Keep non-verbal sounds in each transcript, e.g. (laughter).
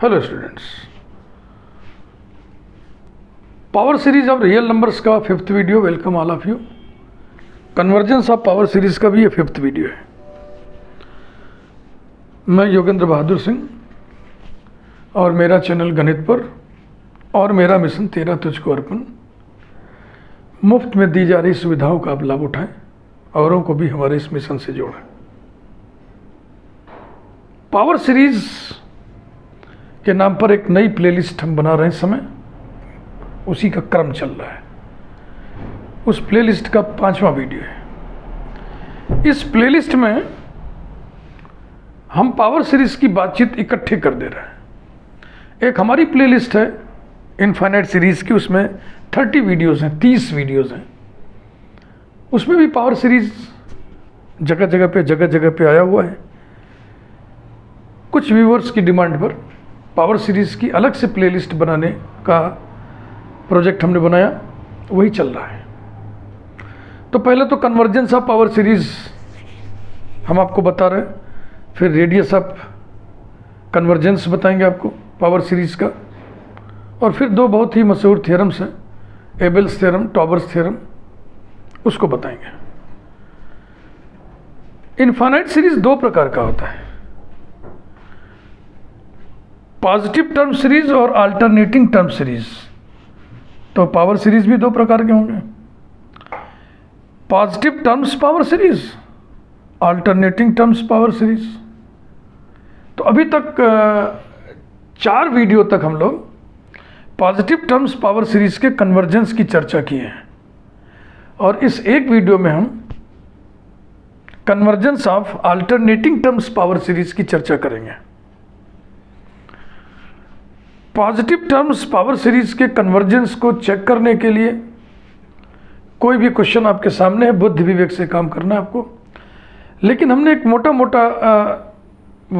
Hello students power series of real numbers का fifth video welcome all of you convergence of power series का भी ये fifth video है मैं योगेंद्र बहादुर सिंह और मेरा चैनल गणित पर और मेरा मिशन तेरा तुझको अर्पण मुफ्त में दी जा रही सुविधाओं का आप लाभ उठाएं औरों को भी हमारे इस मिशन से जोड़ें पावर सीरीज़ के नाम पर एक नई प्लेलिस्ट हम बना रहे हैं समय उसी का क्रम चल रहा है उस प्लेलिस्ट का पांचवा वीडियो है इस प्लेलिस्ट में हम पावर सीरीज की बातचीत इकट्ठे कर दे रहे हैं एक हमारी प्लेलिस्ट है इनफाइनाइट सीरीज़ की उसमें थर्टी वीडियोज़ हैं तीस वीडियोज़ हैं उसमें भी पावर सीरीज़ जगह जगह पे जगह जगह पे आया हुआ है कुछ व्यूवर्स की डिमांड पर पावर सीरीज़ की अलग से प्लेलिस्ट बनाने का प्रोजेक्ट हमने बनाया वही चल रहा है तो पहले तो कन्वर्जेंस ऑफ पावर सीरीज़ हम आपको बता रहे हैं फिर रेडियस ऑफ कन्वर्जेंस बताएंगे आपको पावर सीरीज़ का और फिर दो बहुत ही मशहूर थ्योरम्स हैं एबल्स थ्योरम टॉबर्स थ्योरम उसको बताएंगे इन्फानाइट सीरीज़ दो प्रकार का होता है पॉजिटिव टर्म सीरीज और अल्टरनेटिंग टर्म सीरीज तो पावर सीरीज भी दो प्रकार के होंगे positive terms power series alternating terms power series तो अभी तक चार वीडियो तक हम लोग पॉजिटिव टर्म्स पावर सीरीज के कन्वर्जेंस की चर्चा किए हैं और इस एक वीडियो में हम convergence of alternating terms power series की चर्चा करेंगे पॉजिटिव टर्म्स पावर सीरीज के कन्वर्जेंस को चेक करने के लिए कोई भी क्वेश्चन आपके सामने है बुद्धि विवेक से काम करना है आपको लेकिन हमने एक मोटा मोटा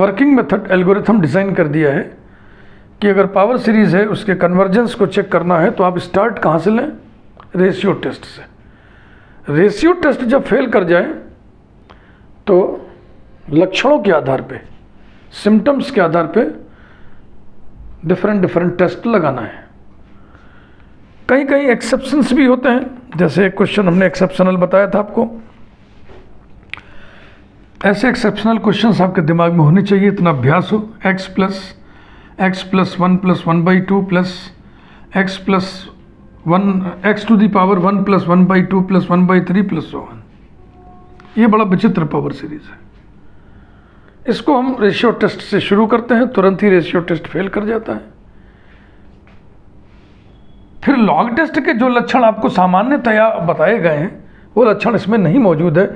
वर्किंग मेथड एल्गोरिथम डिज़ाइन कर दिया है कि अगर पावर सीरीज है उसके कन्वर्जेंस को चेक करना है तो आप स्टार्ट कहाँ से लें रेशियो टेस्ट से रेशियो टेस्ट जब फेल कर जाए तो लक्षणों के आधार पर सिम्टम्स के आधार पर डिफरेंट डिफरेंट टेस्ट लगाना है कहीं कहीं एक्सेप्शंस भी होते हैं जैसे एक क्वेश्चन हमने एक्सेप्शनल बताया था आपको ऐसे एक्सेप्शनल क्वेश्चन आपके दिमाग में होने चाहिए इतना अभ्यास हो x plus x plus one plus one by two plus x plus one x to the power one plus one by two plus one by three plus one ये बड़ा विचित्र पावर सीरीज है इसको हम रेशियो टेस्ट से शुरू करते हैं तुरंत ही रेशियो टेस्ट फेल कर जाता है फिर लॉग टेस्ट के जो लक्षण आपको सामान्यतया बताए गए हैं वो लक्षण इसमें नहीं मौजूद है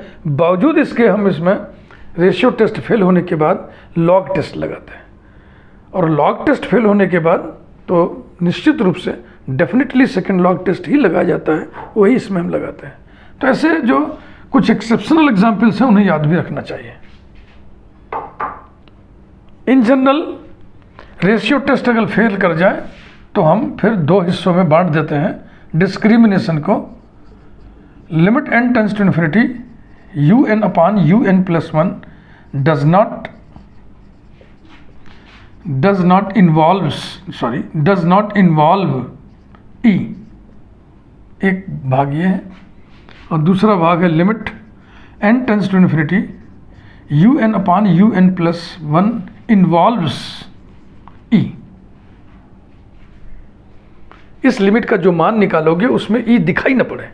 बावजूद इसके हम इसमें रेशियो टेस्ट फेल होने के बाद लॉग टेस्ट लगाते हैं और लॉग टेस्ट फेल होने के बाद तो निश्चित रूप से डेफिनेटली सेकेंड लॉग टेस्ट ही लगाया जाता है वही इसमें हम लगाते हैं तो ऐसे जो कुछ एक्सेप्शनल एग्जाम्पल्स हैं उन्हें याद भी रखना चाहिए इन जनरल रेशियो टेस्ट अगर फेल कर जाए तो हम फिर दो हिस्सों में बांट देते हैं डिस्क्रिमिनेशन को limit n tends to infinity u n upon u n plus one does not does not involve sorry does not involve e एक भाग ये है और दूसरा भाग है limit n tends to infinity u n upon u n plus one involves e e. इस limit का जो मान निकालोगे उसमें ई e दिखाई ना पड़े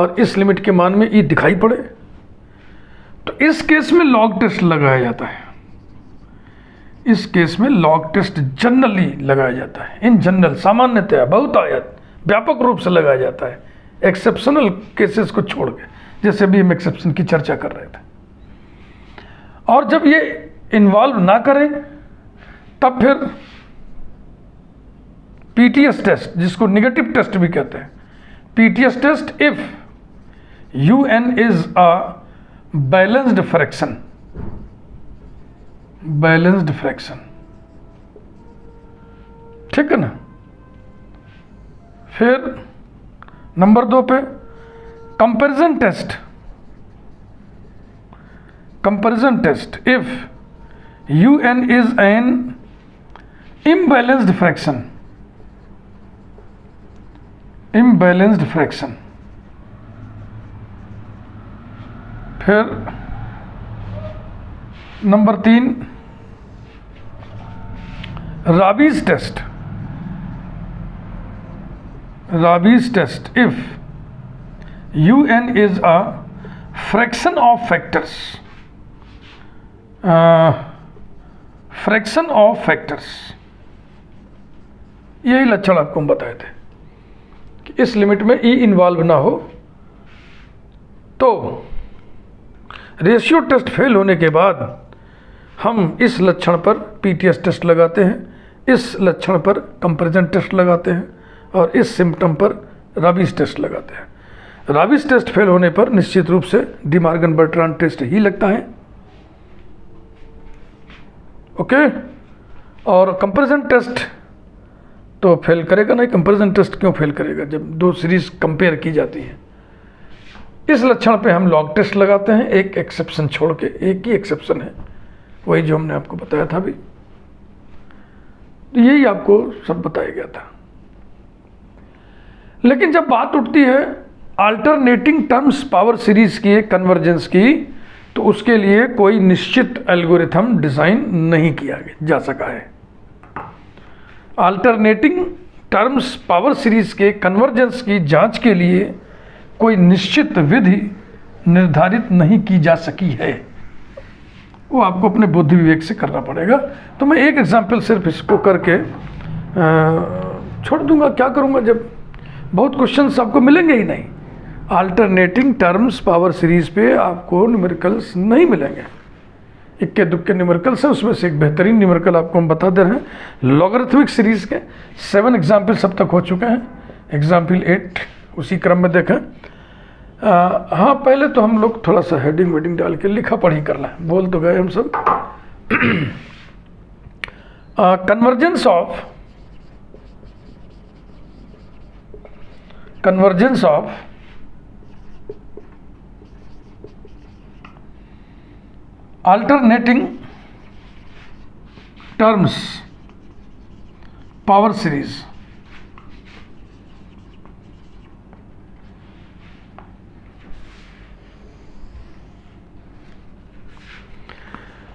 और इस लिमिट के मान में ई e दिखाई पड़े तो इस केस में लॉग टेस्ट लगाया जाता है इस केस में लॉग टेस्ट जनरली लगाया जाता है इन जनरल सामान्यतया बहुत आयत व्यापक रूप से लगाया जाता है एक्सेप्शनल केसेस को छोड़ के जैसे भी हम एक्सेप्शन की चर्चा कर रहे थे और जब ये इन्वॉल्व ना करें तब फिर पीटीएस टेस्ट जिसको निगेटिव टेस्ट भी कहते हैं PTS test if u n is a balanced fraction balanced fraction ठीक है ना फिर नंबर दो पे comparison test comparison test if un is an imbalanced fraction imbalanced fraction फिर नंबर तीन Raabe's test Raabe's test if u n is a fraction of factors fraction of factors यही लक्षण आपको हम बताए थे कि इस लिमिट में ई e इन्वॉल्व ना हो तो रेशियो टेस्ट फेल होने के बाद हम इस लक्षण पर पीटीएस टेस्ट लगाते हैं इस लक्षण पर कंपेरिजन टेस्ट लगाते हैं और इस सिम्टम पर राबिस टेस्ट लगाते हैं राबिस टेस्ट फेल होने पर निश्चित रूप से डिमार्गन बर्ट्रान टेस्ट ही लगता है ओके और कंपैरिजन टेस्ट तो फेल करेगा नहीं कंपैरिजन टेस्ट क्यों फेल करेगा जब दो सीरीज कंपेयर की जाती है इस लक्षण पे हम लॉग टेस्ट लगाते हैं एक एक्सेप्शन छोड़ के एक ही एक्सेप्शन है वही जो हमने आपको बताया था अभी तो यही आपको सब बताया गया था लेकिन जब बात उठती है अल्टरनेटिंग टर्म्स पावर सीरीज की कन्वर्जेंस की तो उसके लिए कोई निश्चित एल्गोरिथम डिज़ाइन नहीं किया जा सका है अल्टरनेटिंग टर्म्स पावर सीरीज के कन्वर्जेंस की जांच के लिए कोई निश्चित विधि निर्धारित नहीं की जा सकी है वो आपको अपने बुद्धि विवेक से करना पड़ेगा तो मैं एक एग्जाम्पल सिर्फ इसको करके छोड़ दूंगा क्या करूंगा जब बहुत क्वेश्चन आपको मिलेंगे ही नहीं अल्टरनेटिंग टर्म्स पावर सीरीज पे आपको न्यूमेरिकल्स नहीं मिलेंगे इक्के दुक्के न्यूमेरिकल्स हैं उसमें से एक बेहतरीन न्यूमेरिकल आपको हम बता दे रहे हैं लॉगरिथमिक सीरीज़ के सेवन एग्जाम्पल सब तक हो चुके हैं एग्जाम्पल एट उसी क्रम में देखें आ, हाँ पहले तो हम लोग थोड़ा सा हेडिंग वेडिंग डाल के लिखा पढ़ी कर लें बोल तो गए हम सब convergence of convergence of alternating terms power series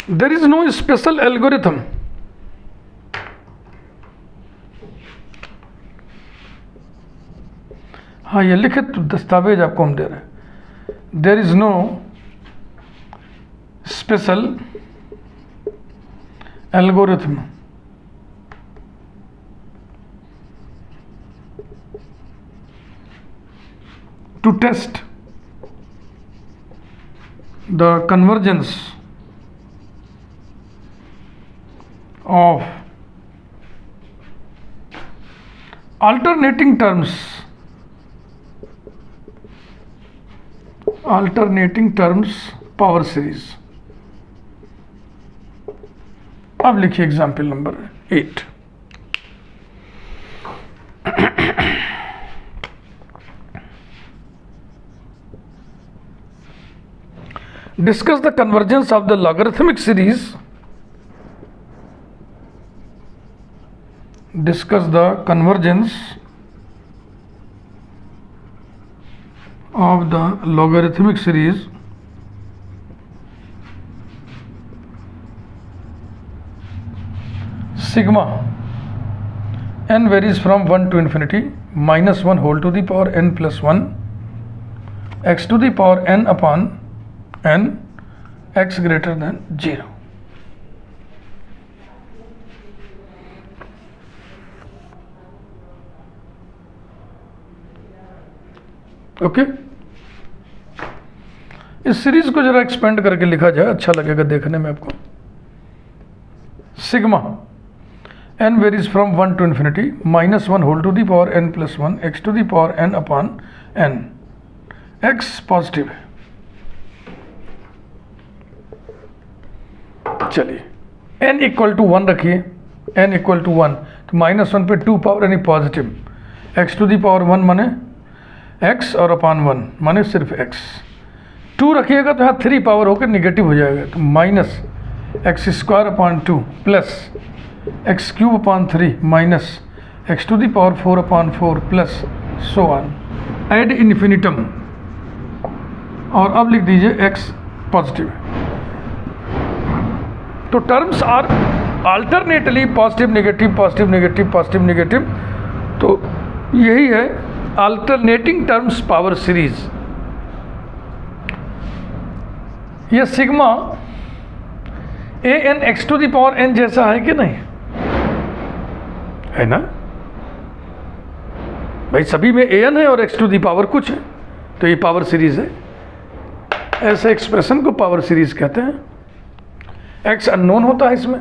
there is no special algorithm हाँ ये लिखित दस्तावेज आपको हम दे रहे हैं there is no Statistical algorithm. To test the convergence of alternating terms power series. अब लिखिए example number eight discuss the convergence of the logarithmic series discuss the convergence of the logarithmic series sigma n varies from 1 to infinity minus 1 whole to the power n plus 1 x to the power n upon n x greater than 0 okay okay? इस series को जरा expand करके लिखा जाए अच्छा लगेगा देखने में आपको sigma n varies from 1 to infinity minus 1 whole to the power n plus 1 x to the power n upon n x positive है चलिए n इक्वल टू वन रखिए n इक्वल टू वन तो माइनस वन पे two power यानी positive x to the power one माने x और upon one माने सिर्फ x टू रखिएगा तो यहाँ थ्री पावर होकर निगेटिव हो जाएगा तो minus x square upon two plus x cube upon three minus x to the power four upon four plus so on ad infinitum और अब लिख दीजिए एक्स पॉजिटिव तो terms are alternately positive negative positive negative positive negative तो यही है alternating terms power series यह sigma a n x to the power n जैसा है कि नहीं है ना भाई सभी में ए एन है और एक्स टू दी पावर कुछ है तो ये पावर सीरीज है ऐसे एक्सप्रेशन को पावर सीरीज कहते हैं एक्स अननोन होता है इसमें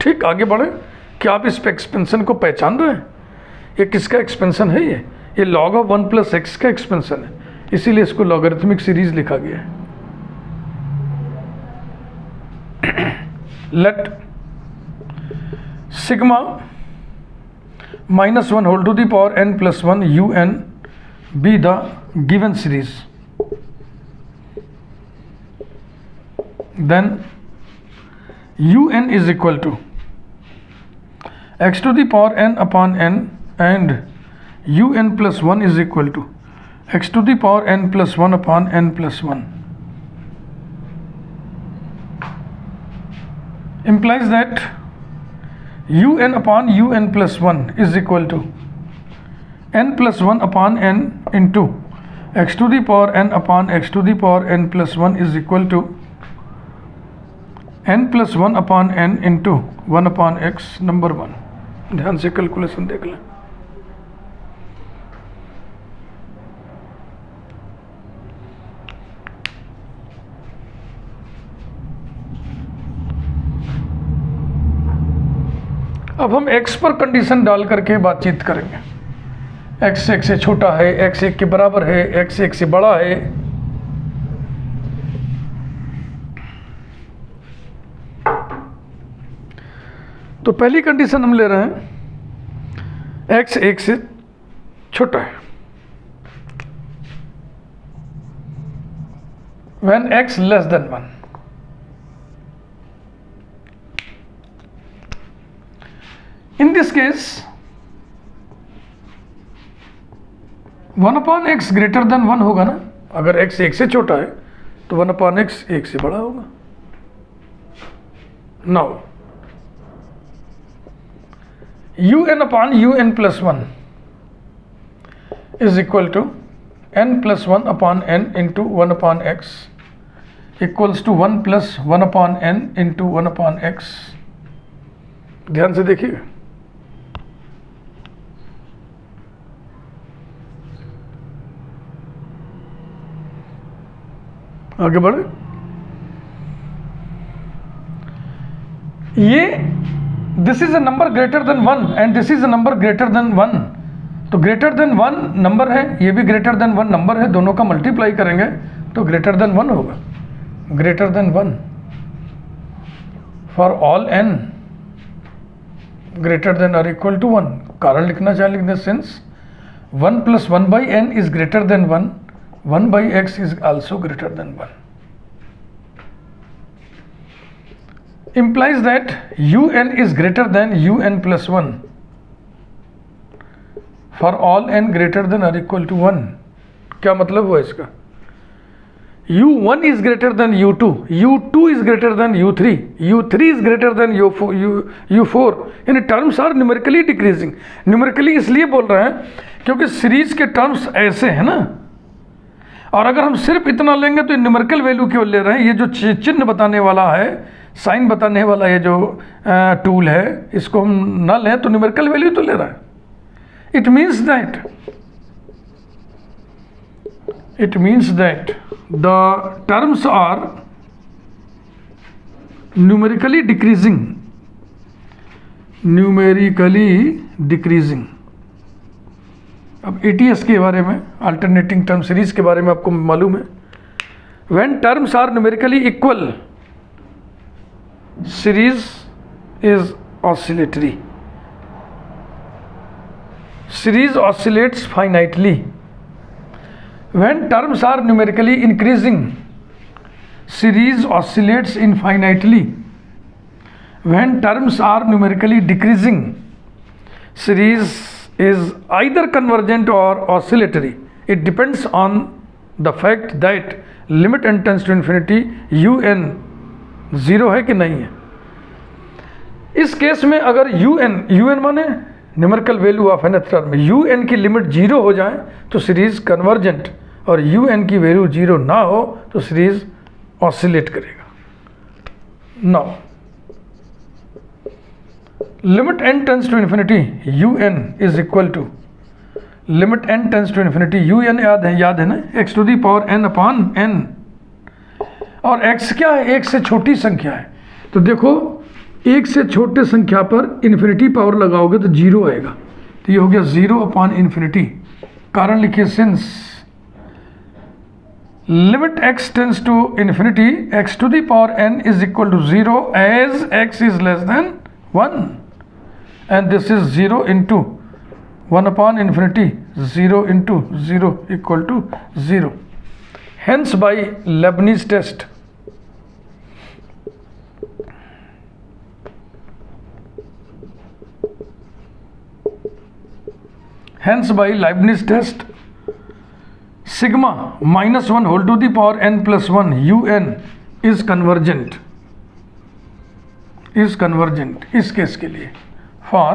ठीक आगे बढ़े क्या आप इस एक्सपेंशन को पहचान रहे हैं ये किसका एक्सपेंशन है ये ये log of one plus x का एक्सपेंशन है इसीलिए इसको लॉगरिथमिक सीरीज लिखा गया है let (clears throat) sigma minus 1 whole to the power n plus 1 un be the given series. Then un is equal to x to the power n upon n and un plus 1 is equal to x to the power n plus 1 upon n plus 1. Implies that u n upon u n plus one is equal to n plus one upon n into x to the power n upon x to the power n plus one is equal to n plus one upon n into one upon x number one ध्यान से calculation देख लें अब हम x पर condition डाल करके बातचीत करेंगे एक्स एक से छोटा है एक्स एक के बराबर है एक्स एक से बड़ा है तो पहली कंडीशन हम ले रहे हैं एक्स एक से छोटा है when x less than one in this case 1 upon x greater than one होगा ना अगर x एक से छोटा है तो 1 अपॉन एक्स एक से बड़ा होगा now u n upon u n plus one is equal to n plus one upon n into one upon x equals to one plus one upon n into one upon x ध्यान से देखिए आगे बढ़े ये this is a number greater than one and this is a number greater than one तो greater than one number है ये भी ग्रेटर देन वन नंबर है दोनों का मल्टीप्लाई करेंगे तो ग्रेटर देन वन होगा greater than one for all n greater than or equal to one कारण लिखना चाहिए लिखने since one plus one by n is greater than one 1 by x is also greater than 1 implies that un is greater than un plus 1 for all n greater than or equal to one क्या मतलब हुआ इसका u one is greater than u two u two is greater than u three u three is greater than u u four यानी terms are numerically decreasing numerically इसलिए बोल रहे हैं क्योंकि सीरीज के टर्म्स ऐसे हैं ना और अगर हम सिर्फ इतना लेंगे तो न्यूमेरिकल वैल्यू क्यों ले रहे हैं ये जो चिन्ह बताने वाला है साइन बताने वाला ये जो टूल है इसको हम न लें तो न्यूमेरिकल वैल्यू तो ले रहा है it means that it means that the terms are numerically decreasing numerically decreasing अब ETS के बारे में अल्टरनेटिंग टर्म सीरीज के बारे में आपको मालूम है when terms are numerically equal series is oscillatory series oscillates finitely when terms are numerically increasing series oscillates finitely when terms are numerically decreasing series is either convergent or oscillatory. It depends on the fact that limit n tends to infinity u n zero है कि नहीं है इस case में अगर u n u n माने numerical value of n either में u n की लिमिट जीरो हो जाए तो सीरीज़ कन्वर्जेंट और यू एन की वैल्यू जीरो ना हो तो सीरीज़ ऑसिलेट करेगा now limit n tends to infinity u n is equal to limit n tends to infinity u n याद है याद है ना x to the power n upon n और एक्स क्या है एक से छोटी संख्या है तो देखो एक से छोटे संख्या पर इन्फिनिटी पावर लगाओगे तो जीरो आएगा तो ये हो गया जीरो अपॉन इन्फिनिटी कारण लिखिए since limit x tends to infinity x to the power n is equal to zero as x is less than one and this is zero into one upon infinity zero into zero equal to zero hence by Leibniz test hence by Leibniz test sigma minus one whole to the power n plus one u n is convergent is convergent इस case के लिए for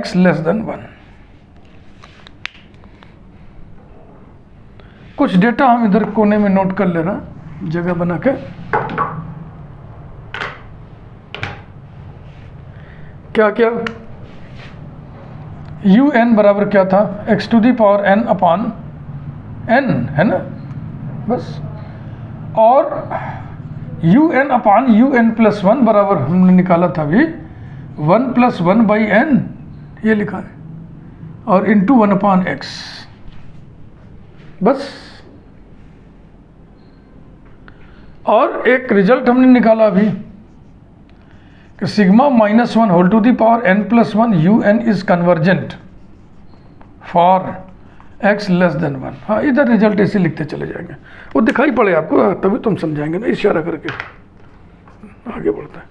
x less than one कुछ data हम इधर कोने में note कर ले रहा जगह बना के क्या क्या यू एन बराबर क्या था x to the power n upon n है ना बस और u n upon u n plus one बराबर हमने निकाला था अभी one plus one by n ये लिखा है और इंटू वन अपॉन एक्स बस और एक रिजल्ट हमने निकाला अभी कि sigma minus one whole to the power n plus one u n is convergent for x less than one हाँ इधर रिजल्ट ऐसे लिखते चले जाएंगे वो दिखाई पड़े आपको तभी तुम तो समझाएंगे ना इशारा करके आगे बढ़ते हैं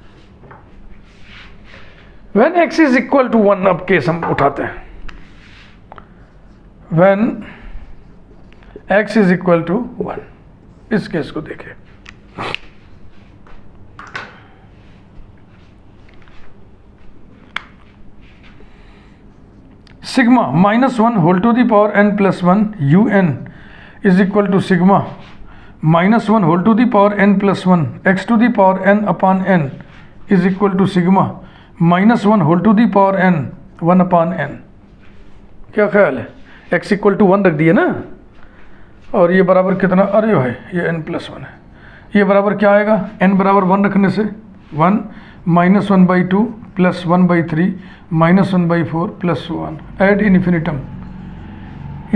when x is equal to one अब केस हम उठाते हैं when x is equal to one इस केस को देखें sigma minus one whole to the power n plus one u n is equal to sigma minus one whole to the power n plus one x to the power n upon n is equal to sigma minus one whole to the power n one upon n क्या ख्याल है x equal to one रख दिए ना और ये बराबर कितना अरे भाई ये एन प्लस वन है ये बराबर क्या आएगा एन बराबर वन रखने से one minus one by two plus one by three minus one by four plus one ad infinitum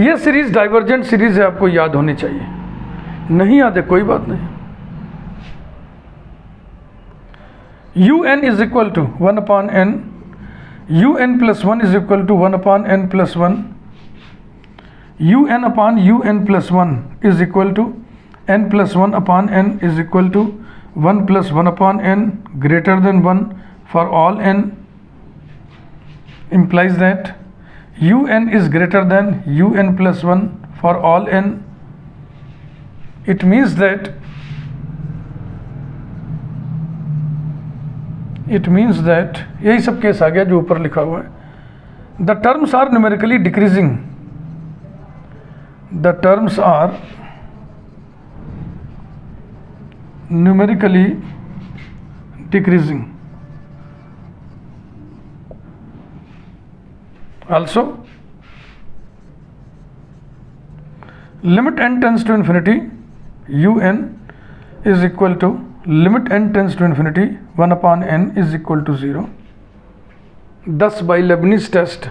ये सीरीज़ डाइवर्जेंट सीरीज़ है आपको याद होनी चाहिए नहीं याद है कोई बात नहीं un is equal to 1 upon n un plus 1 is equal to 1 upon n plus 1 un upon un plus 1 is equal to n plus 1 upon n is equal to 1 plus 1 upon n greater than 1 for all n implies that un is greater than un plus 1 for all n it means that it means that यही सब case आ गया जो ऊपर लिखा हुआ है the terms are numerically decreasing the terms are numerically decreasing also limit n tends to infinity u n is equal to limit n tends to infinity 1 upon n is equal to 0 thus by Leibniz test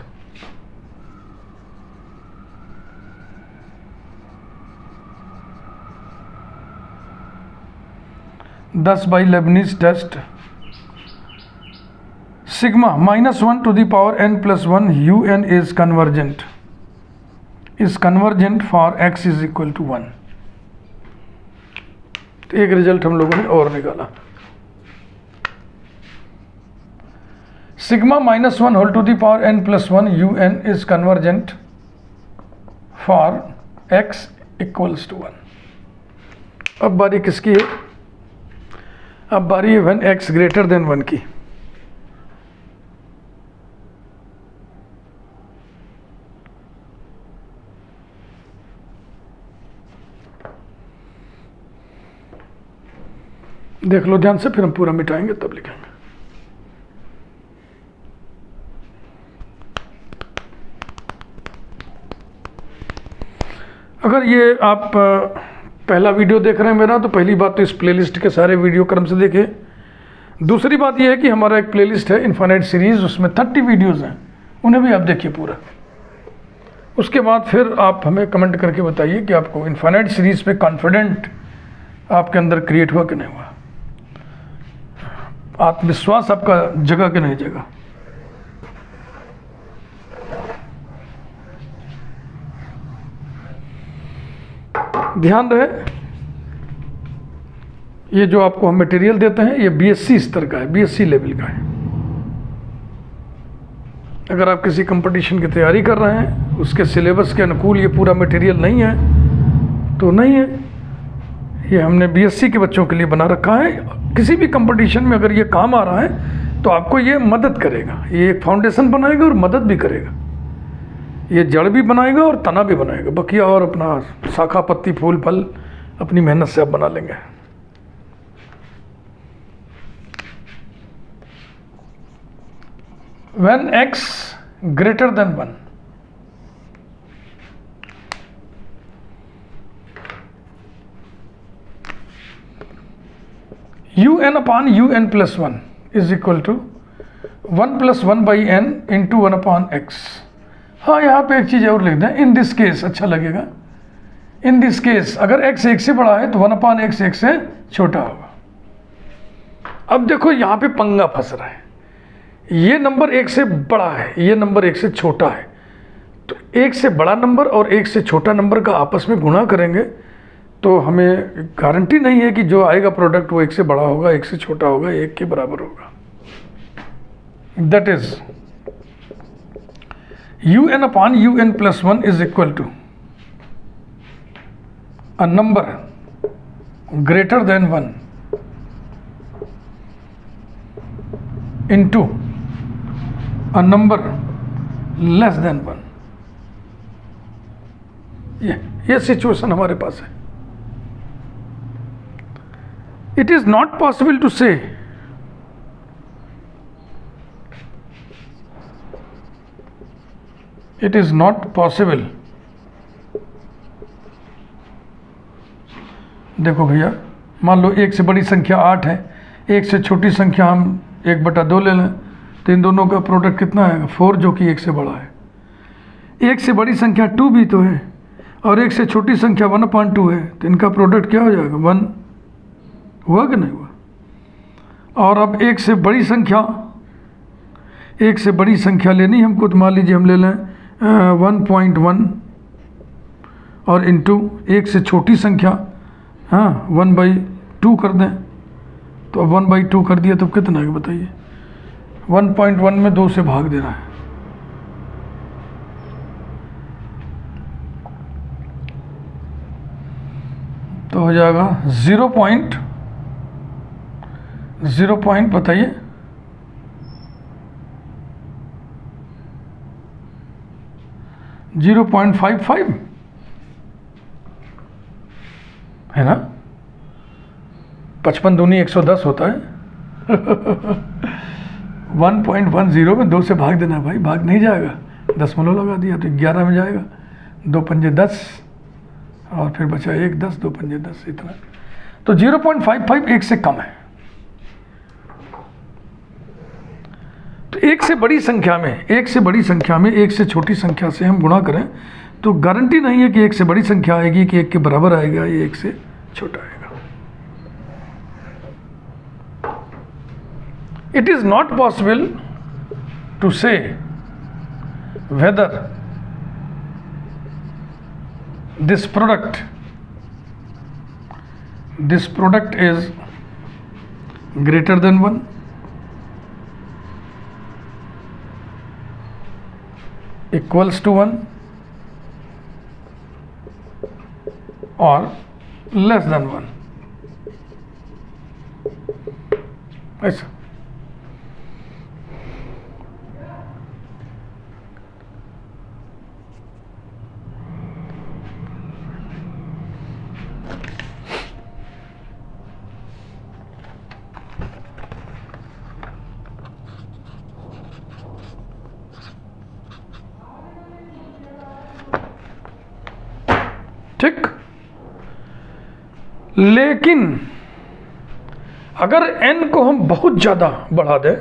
thus by Leibniz test sigma minus 1 to the power n plus 1 un is convergent is convergent for x is equal to 1 तो एक result हम लोगों ने और निकाला sigma minus one whole to the power n plus one u n is convergent for x equals to one अब बारी किसकी है अब बारी है one x greater than one की देख लो ध्यान से फिर हम पूरा मिटाएंगे तब लिखेंगे अगर ये आप पहला वीडियो देख रहे हैं मेरा तो पहली बात तो इस प्लेलिस्ट के सारे वीडियो क्रम से देखें दूसरी बात यह है कि हमारा एक प्लेलिस्ट है इन्फाइनाइट सीरीज़ उसमें थर्टी वीडियोज़ हैं उन्हें भी आप देखिए पूरा उसके बाद फिर आप हमें कमेंट करके बताइए कि आपको इन्फाइनाइट सीरीज़ पे कॉन्फिडेंट आपके अंदर क्रिएट हुआ कि नहीं हुआ आत्मविश्वास आपका जगह कि नहीं जगह ध्यान रहे ये जो आपको हम मटेरियल देते हैं ये बीएससी स्तर का है बीएससी लेवल का है अगर आप किसी कंपटीशन की तैयारी कर रहे हैं उसके सिलेबस के अनुकूल ये पूरा मटेरियल नहीं है तो नहीं है ये हमने बीएससी के बच्चों के लिए बना रखा है किसी भी कंपटीशन में अगर ये काम आ रहा है तो आपको ये मदद करेगा ये एक फाउंडेशन बनाएगा और मदद भी करेगा ये जड़ भी बनाएगा और तना भी बनाएगा बकिया और अपना शाखा पत्ती फूल फल अपनी मेहनत से आप बना लेंगे when x greater than one u n upon u n plus one is equal to one plus one by n into one upon x हाँ यहाँ पे एक चीज़ और लिख दें इन दिस केस अच्छा लगेगा इन दिस केस अगर एक्स एक से बड़ा है तो वन अपॉन एक्स एक से छोटा होगा अब देखो यहाँ पे पंगा फंस रहा है ये नंबर एक से बड़ा है ये नंबर एक से छोटा है तो एक से बड़ा नंबर और एक से छोटा नंबर का आपस में गुणा करेंगे तो हमें गारंटी नहीं है कि जो आएगा प्रोडक्ट वो एक से बड़ा होगा एक से छोटा होगा एक के बराबर होगा that is u n upon u n plus one is equal to a number greater than one into a number less than one ये ये सिचुएशन हमारे पास है it is not possible to say it is not possible देखो भैया मान लो एक से बड़ी संख्या आठ है एक से छोटी संख्या हम एक बटा दो ले लें तो इन दोनों का प्रोडक्ट कितना है फोर जो कि एक से बड़ा है एक से बड़ी संख्या टू भी तो है और एक से छोटी संख्या वन पॉइंट टू है तो इनका प्रोडक्ट क्या हो जाएगा वन हुआ कि नहीं हुआ और अब एक से बड़ी संख्या एक से बड़ी संख्या लेनी हमको तो मान लीजिए हम ले लें वन पॉइंट वन और इंटू एक से छोटी संख्या हाँ वन बाई टू कर दें तो अब वन बाई टू कर दिया तो कितना है बताइए वन पॉइंट वन में दो से भाग दे रहा है तो हो जाएगा ज़ीरो पॉइंट ज़ीरो पॉइंट बताइए जीरो पॉइंट फाइव फाइव है ना पचपन दूनी एक सौ दस होता है (laughs) वन पॉइंट वन ज़ीरो में दो से भाग देना भाई भाग नहीं जाएगा दसमलव लगा दिया तो ग्यारह में जाएगा दो पंजे दस और फिर बचा एक दस दो पंजे दस इतना तो जीरो पॉइंट फाइव फाइव एक से कम है एक से बड़ी संख्या में एक से बड़ी संख्या में एक से छोटी संख्या से हम गुणा करें तो गारंटी नहीं है कि एक से बड़ी संख्या आएगी कि एक के बराबर आएगा या एक से छोटा आएगा it is not possible to say whether this product this product is greater than one equals to 1 or less than 1 right लेकिन अगर एन को हम बहुत ज़्यादा बढ़ा दें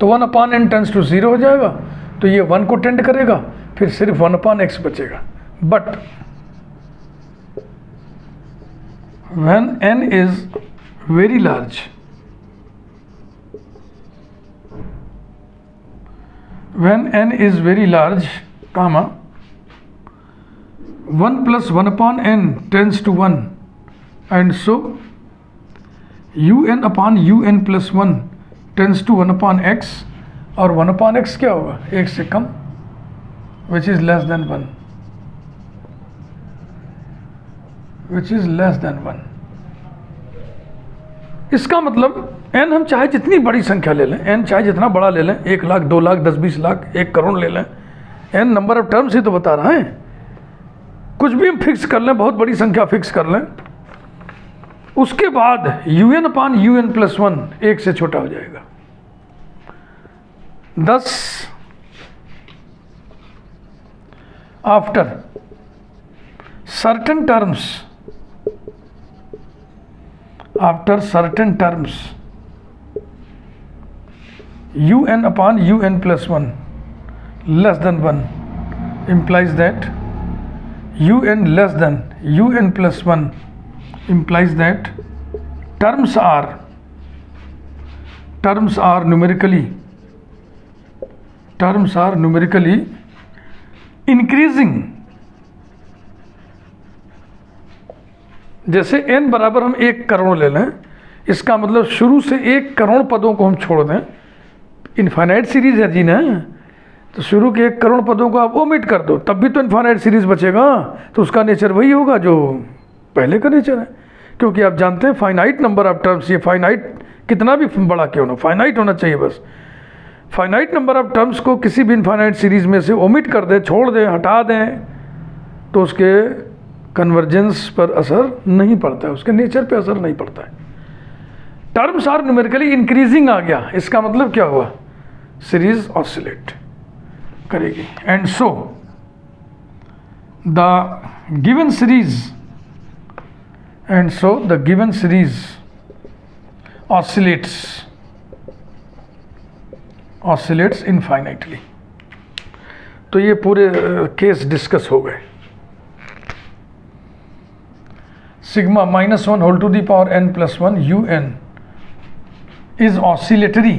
तो one upon n tends to zero हो जाएगा तो ये वन को टेंड करेगा फिर सिर्फ वन अपान एक्स बचेगा but when n is very large when n is very large comma one plus one upon n tends to one and so un upon un plus one tends to one upon x और one upon x क्या होगा एक से कम which is less than one which is less than one इसका मतलब N हम चाहे जितनी बड़ी संख्या ले लें एन चाहे जितना बड़ा ले लें एक लाख दो लाख दस बीस लाख एक करोड़ ले लें एन नंबर ऑफ टर्म्स ही तो बता रहा है कुछ भी हम फिक्स कर लें बहुत बड़ी संख्या फिक्स कर लें उसके बाद u n upon u n plus one एक से छोटा हो जाएगा thus after certain terms after certain terms u n upon u n plus one less than one implies that u n less than u n plus one implies that terms are terms are numerically terms are numerically increasing जैसे n बराबर हम एक करोड़ ले लें इसका मतलब शुरू से एक करोड़ पदों को हम छोड़ दें इन्फाइनाइट सीरीज है जी ना तो शुरू के एक करोड़ पदों को आप ओमिट कर दो तब भी तो इन्फाइनाइट सीरीज बचेगा तो उसका नेचर वही होगा जो पहले का नेचर है क्योंकि आप जानते हैं फाइनाइट नंबर ऑफ टर्म्स ये फाइनाइट कितना भी बड़ा क्यों ना फाइनाइट होना चाहिए बस फाइनाइट नंबर ऑफ टर्म्स को किसी भी इनफाइनाइट सीरीज़ में से ओमिट कर दें छोड़ दें हटा दें तो उसके कन्वर्जेंस पर असर नहीं पड़ता है उसके नेचर पे असर नहीं पड़ता है टर्म्स आर न्यूमेरिकली इंक्रीजिंग आ गया इसका मतलब क्या हुआ सीरीज ऑसिलेट करेगी and so the given series and so the given series oscillates oscillates infinitely तो ये पूरे केस डिस्कस हो गए sigma minus one whole two the power n plus one u n is oscillatory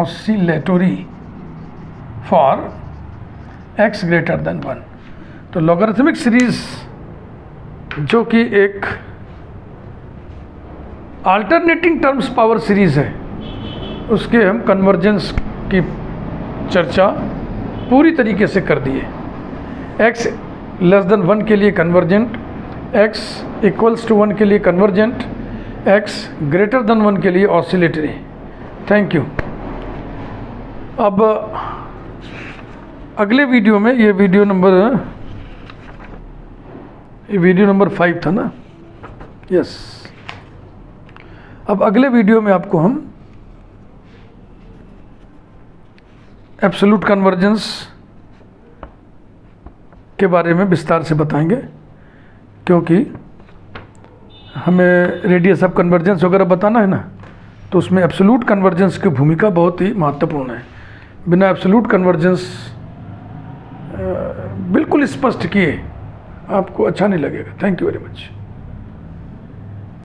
oscillatory for x greater than one तो logarithmic series जो कि एक alternating terms power series है उसके हम कन्वर्जेंस की चर्चा पूरी तरीके से कर दिए एक्स लेस देन वन के लिए convergent x equals to one के लिए convergent x greater than one के लिए ऑसिलेटरी थैंक यू अब अगले वीडियो में ये वीडियो नंबर ये वीडियो नंबर फाइव था ना यस अब अगले वीडियो में आपको हम एब्सोलूट कन्वर्जेंस के बारे में विस्तार से बताएंगे क्योंकि हमें रेडियस ऑफ कन्वर्जेंस वगैरह बताना है ना तो उसमें एब्सोलूट कन्वर्जेंस की भूमिका बहुत ही महत्वपूर्ण है बिना एब्सोलूट कन्वर्जेंस बिल्कुल स्पष्ट किए आपको अच्छा नहीं लगेगा थैंक यू वेरी मच